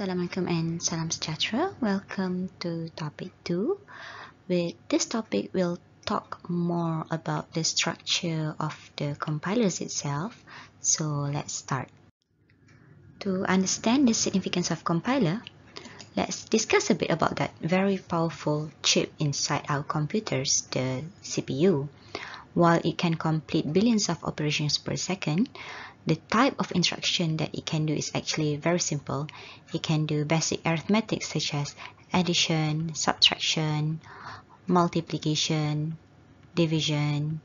Assalamualaikum and salam sejahtera. Welcome to topic 2. With this topic, we'll talk more about the structure of the compilers itself. So let's start. To understand the significance of compiler, let's discuss a bit about that very powerful chip inside our computers, the CPU. While it can complete billions of operations per second, the type of instruction that it can do is actually very simple. It can do basic arithmetic such as addition, subtraction, multiplication, division.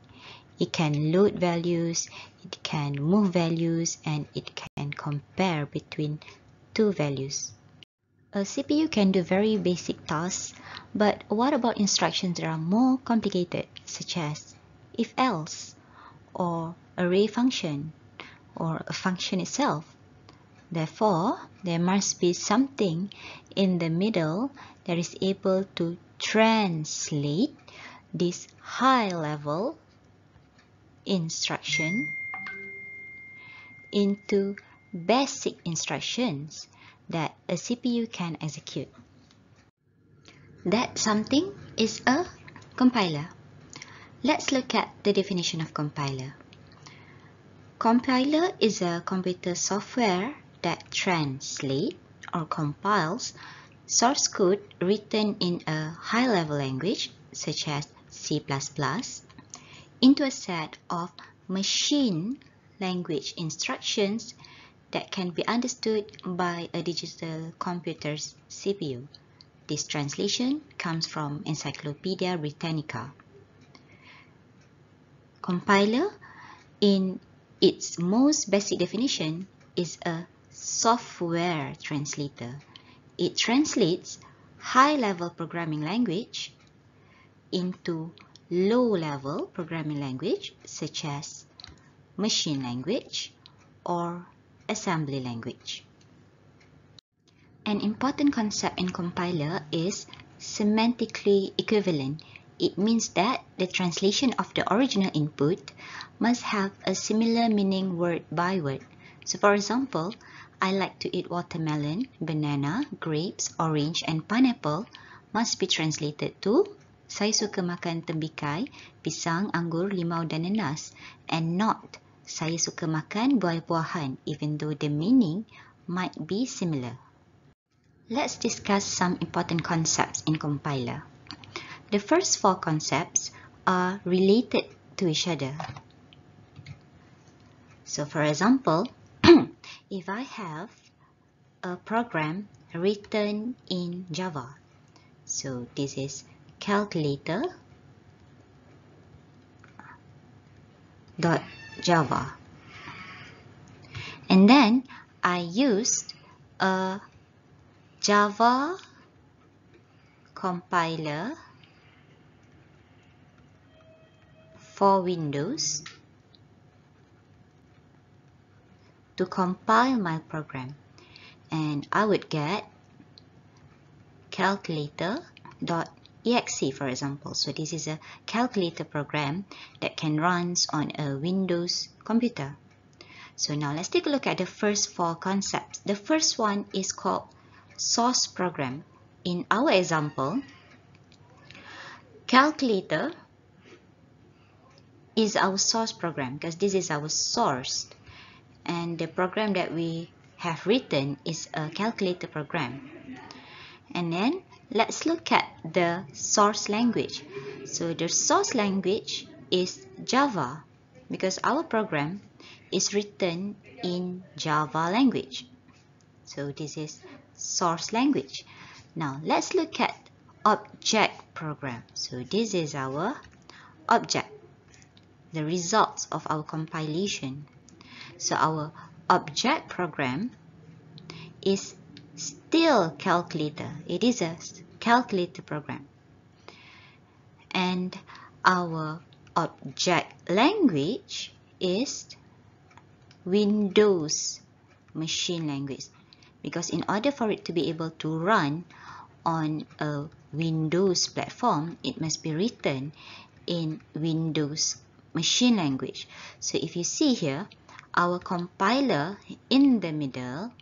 It can load values, it can move values, and it can compare between two values. A CPU can do very basic tasks, but what about instructions that are more complicated, such as if else or array function or a function itself. Therefore, there must be something in the middle that is able to translate this high level instruction into basic instructions that a CPU can execute. That something is a compiler. Let's look at the definition of compiler. Compiler is a computer software that translates or compiles source code written in a high-level language such as C++ into a set of machine language instructions that can be understood by a digital computer's CPU. This translation comes from Encyclopedia Britannica compiler in its most basic definition is a software translator. It translates high-level programming language into low-level programming language such as machine language or assembly language. An important concept in compiler is semantically equivalent it means that the translation of the original input must have a similar meaning word by word. So for example, I like to eat watermelon, banana, grapes, orange and pineapple must be translated to saya suka makan tembikai, pisang, anggur, limau dan nanas and not saya suka makan buah-buahan even though the meaning might be similar. Let's discuss some important concepts in compiler. The first four concepts are related to each other. So for example, if I have a program written in Java, so this is calculator dot java and then I used a Java compiler for Windows to compile my program and I would get calculator.exe for example. So this is a calculator program that can run on a Windows computer. So now let's take a look at the first four concepts. The first one is called source program. In our example, calculator is our source program because this is our source. And the program that we have written is a calculator program. And then let's look at the source language. So the source language is Java because our program is written in Java language. So this is source language. Now let's look at object program. So this is our object the results of our compilation. So our object program is still calculator. It is a calculator program. And our object language is Windows machine language. Because in order for it to be able to run on a Windows platform, it must be written in Windows machine language. So if you see here, our compiler in the middle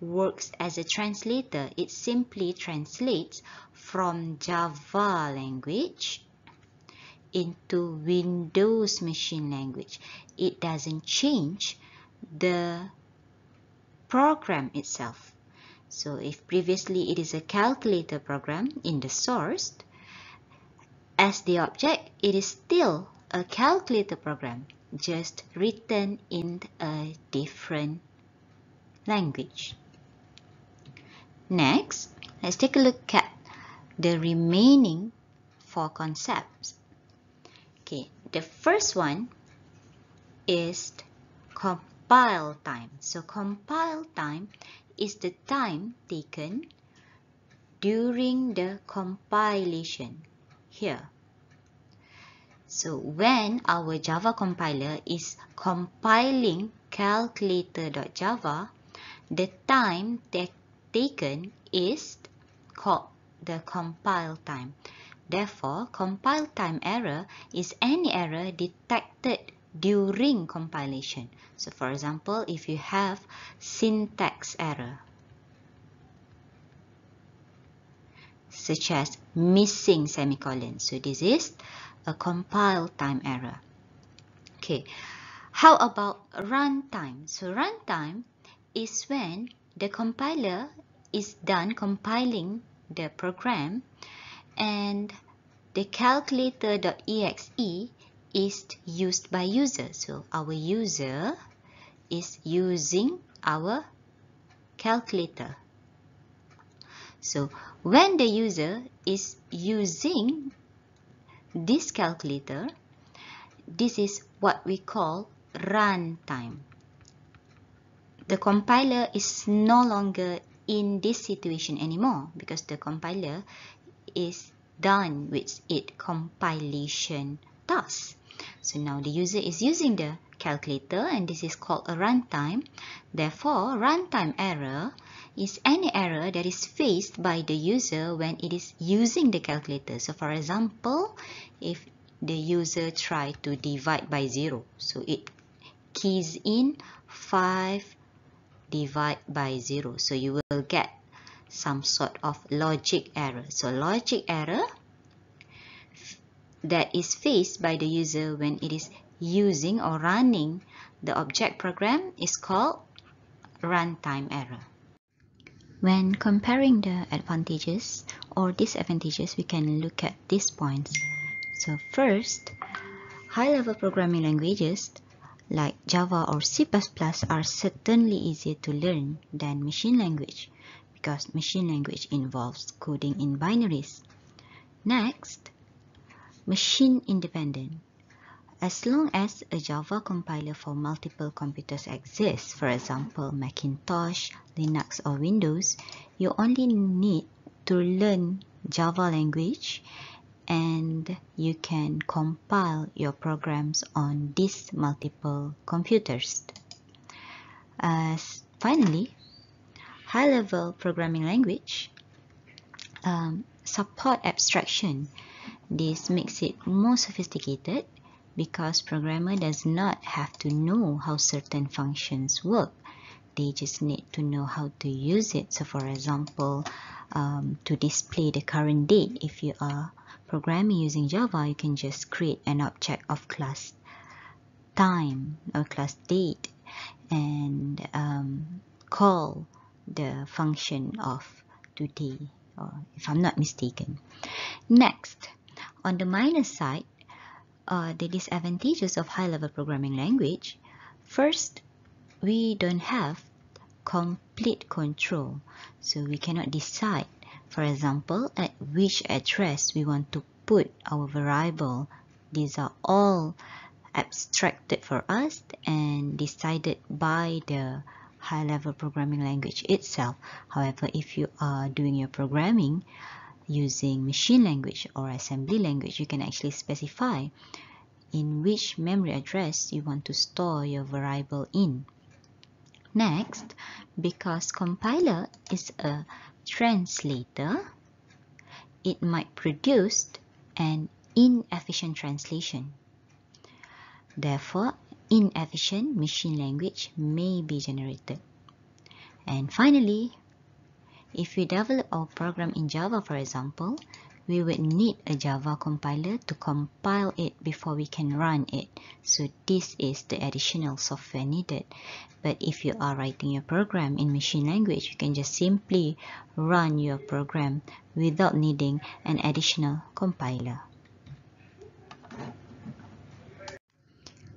works as a translator. It simply translates from Java language into Windows machine language. It doesn't change the program itself. So if previously it is a calculator program in the source, as the object, it is still a calculator program, just written in a different language. Next, let's take a look at the remaining four concepts. Okay, the first one is compile time. So compile time is the time taken during the compilation here. So when our Java compiler is compiling calculator.java, the time taken is called the compile time. Therefore, compile time error is any error detected during compilation. So for example, if you have syntax error, such as missing semicolon. So this is a compile time error. Okay, how about runtime? So runtime is when the compiler is done compiling the program and the calculator.exe is used by user. So our user is using our calculator. So when the user is using this calculator, this is what we call runtime. The compiler is no longer in this situation anymore because the compiler is done with its compilation task. So now the user is using the calculator and this is called a runtime. Therefore, runtime error is any error that is faced by the user when it is using the calculator. So for example, if the user try to divide by 0, so it keys in 5 divide by 0. So you will get some sort of logic error. So logic error that is faced by the user when it is using or running the object program is called runtime error. When comparing the advantages or disadvantages, we can look at these points. So first, high-level programming languages like Java or C++ are certainly easier to learn than machine language because machine language involves coding in binaries. Next, machine independent. As long as a Java compiler for multiple computers exists, for example Macintosh, Linux or Windows, you only need to learn Java language and you can compile your programs on these multiple computers. As finally, high-level programming language um, support abstraction. This makes it more sophisticated because programmer does not have to know how certain functions work. They just need to know how to use it. So for example, um, to display the current date, if you are programming using Java, you can just create an object of class time or class date and um, call the function of today or if I'm not mistaken. Next, on the minus side, uh, the disadvantages of high-level programming language. First, we don't have complete control. So we cannot decide, for example, at which address we want to put our variable. These are all abstracted for us and decided by the high-level programming language itself. However, if you are doing your programming using machine language or assembly language, you can actually specify in which memory address you want to store your variable in. Next, because compiler is a translator, it might produce an inefficient translation. Therefore, inefficient machine language may be generated. And finally, if we develop our program in Java, for example, we would need a Java compiler to compile it before we can run it. So this is the additional software needed. But if you are writing your program in machine language, you can just simply run your program without needing an additional compiler.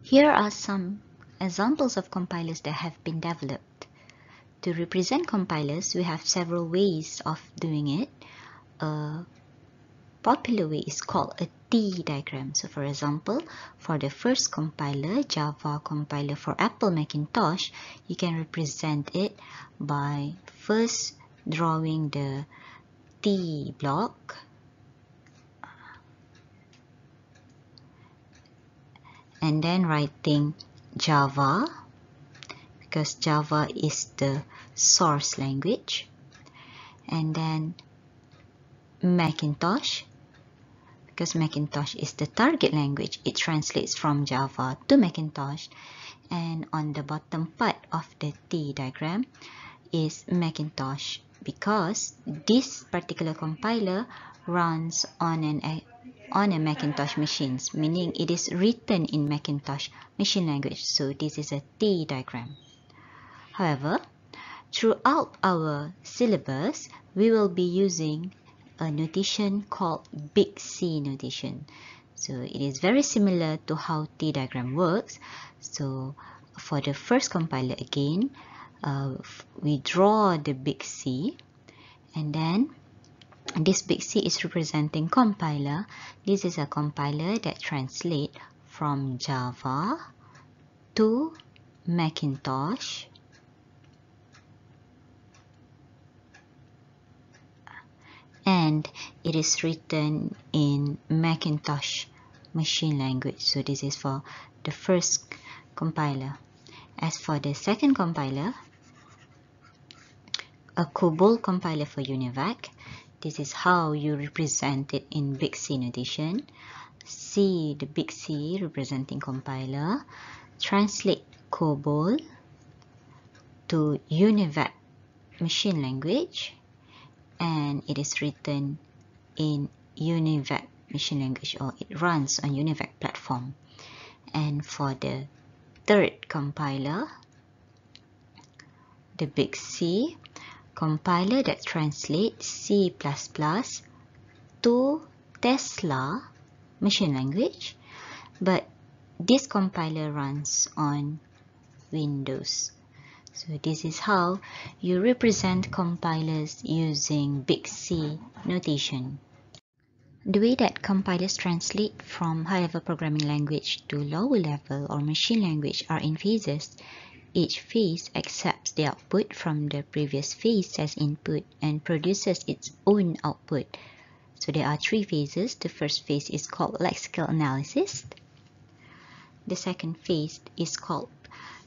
Here are some examples of compilers that have been developed. To represent compilers, we have several ways of doing it. A popular way is called a T diagram. So for example, for the first compiler, Java compiler for Apple Macintosh, you can represent it by first drawing the T block and then writing Java because Java is the source language and then Macintosh because Macintosh is the target language. It translates from Java to Macintosh. And on the bottom part of the T diagram is Macintosh because this particular compiler runs on an on a Macintosh machines, meaning it is written in Macintosh machine language. So this is a T diagram. However, throughout our syllabus, we will be using a notation called big C notation. So it is very similar to how T diagram works. So for the first compiler again, uh, we draw the big C and then this big C is representing compiler. This is a compiler that translates from Java to Macintosh and it is written in Macintosh machine language. So this is for the first compiler. As for the second compiler, a COBOL compiler for UNIVAC, this is how you represent it in Big C notation. C, the Big C representing compiler, translate COBOL to UNIVAC machine language and it is written in UNIVAC machine language or it runs on UNIVAC platform. And for the third compiler, the big C, compiler that translates C++ to Tesla machine language, but this compiler runs on Windows. So this is how you represent compilers using big C notation. The way that compilers translate from high-level programming language to lower level or machine language are in phases. Each phase accepts the output from the previous phase as input and produces its own output. So there are three phases. The first phase is called lexical analysis. The second phase is called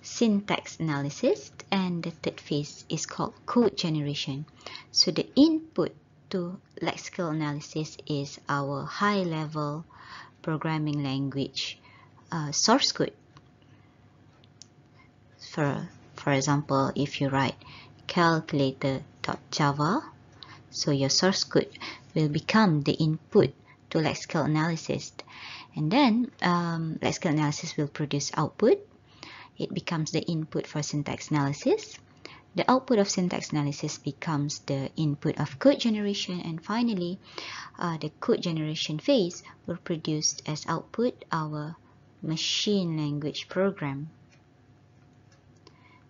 syntax analysis and the third phase is called code generation. So the input to lexical analysis is our high level programming language uh, source code. For, for example, if you write calculator.java, so your source code will become the input to lexical analysis. And then um, lexical analysis will produce output it becomes the input for syntax analysis. The output of syntax analysis becomes the input of code generation and finally uh, the code generation phase will produce as output our machine language program.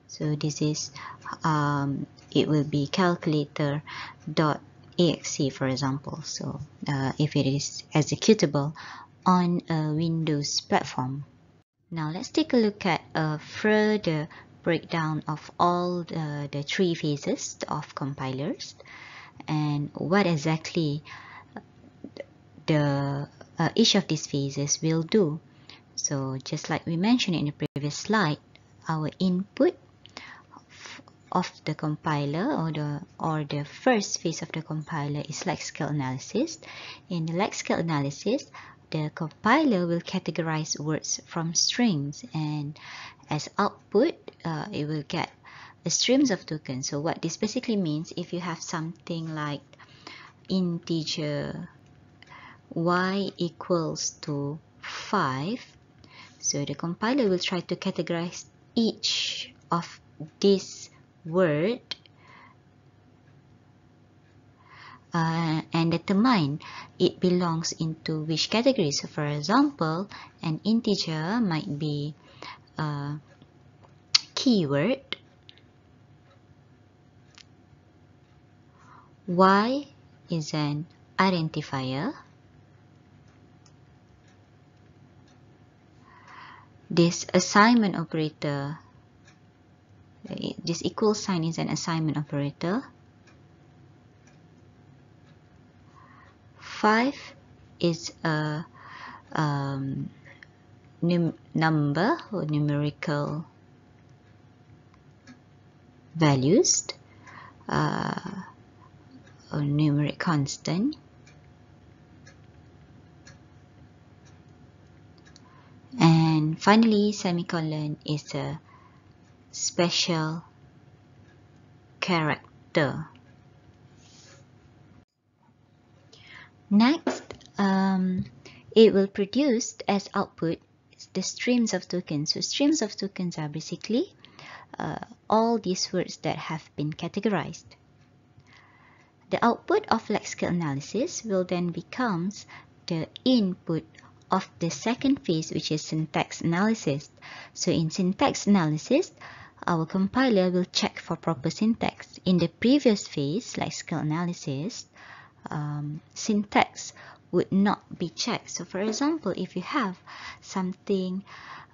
So this is, um, it will be calculator dot for example. So uh, if it is executable on a Windows platform. Now let's take a look at a further breakdown of all the, the three phases of compilers and what exactly the uh, each of these phases will do. So just like we mentioned in the previous slide, our input of the compiler or the or the first phase of the compiler is lexical analysis. In the lexical analysis, the compiler will categorize words from strings and as output uh, it will get the streams of tokens. So what this basically means, if you have something like integer y equals to 5, so the compiler will try to categorize each of this word uh, and determine it belongs into which category. So for example, an integer might be a keyword, y is an identifier, this assignment operator, this equal sign is an assignment operator, 5 is a um, num number or numerical values uh, or numeric constant. And finally semicolon is a special character Next, um, it will produce as output the streams of tokens. So streams of tokens are basically uh, all these words that have been categorized. The output of lexical analysis will then becomes the input of the second phase, which is syntax analysis. So in syntax analysis, our compiler will check for proper syntax. In the previous phase, lexical analysis, um, syntax would not be checked. So for example, if you have something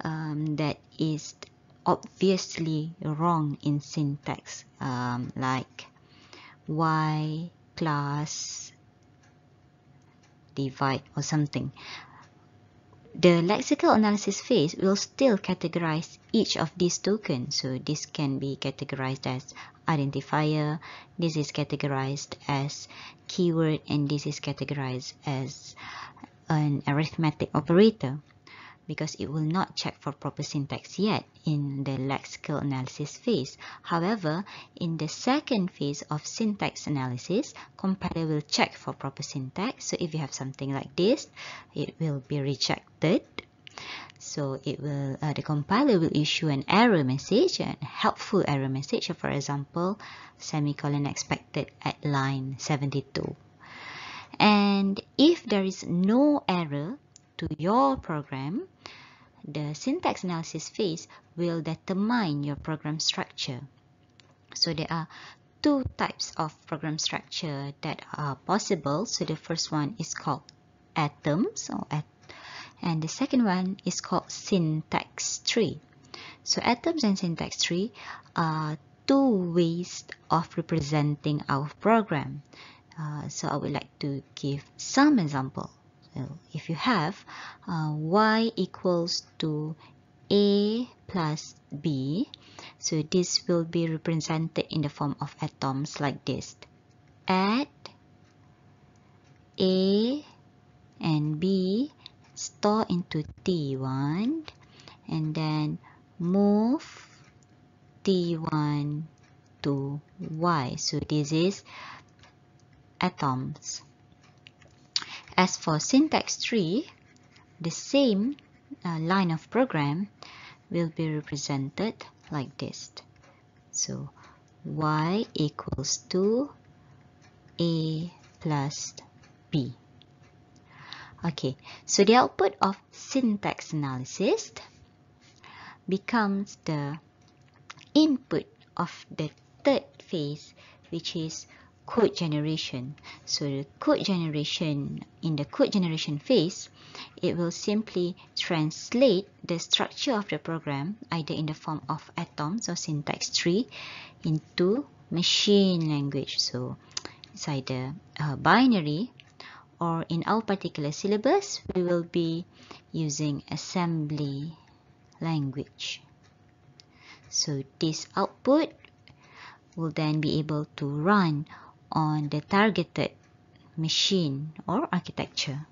um, that is obviously wrong in syntax, um, like y plus divide or something, the lexical analysis phase will still categorize each of these tokens. So this can be categorized as identifier, this is categorized as keyword, and this is categorized as an arithmetic operator because it will not check for proper syntax yet in the lexical analysis phase. However, in the second phase of syntax analysis, compiler will check for proper syntax. So if you have something like this, it will be rejected. So it will, uh, the compiler will issue an error message, a helpful error message. For example, semicolon expected at line 72. And if there is no error, to your program, the syntax analysis phase will determine your program structure. So there are two types of program structure that are possible. So the first one is called atoms or at and the second one is called syntax tree. So atoms and syntax tree are two ways of representing our program. Uh, so I would like to give some example. So if you have uh, y equals to a plus b, so this will be represented in the form of atoms like this. Add a and b store into T1 and then move T1 to Y. So this is atoms. As for syntax tree, the same uh, line of program will be represented like this. So y equals to a plus b. Okay, so the output of syntax analysis becomes the input of the third phase, which is code generation. So the code generation, in the code generation phase, it will simply translate the structure of the program, either in the form of atoms or syntax tree, into machine language. So it's either a binary or in our particular syllabus, we will be using assembly language. So this output will then be able to run on the targeted machine or architecture.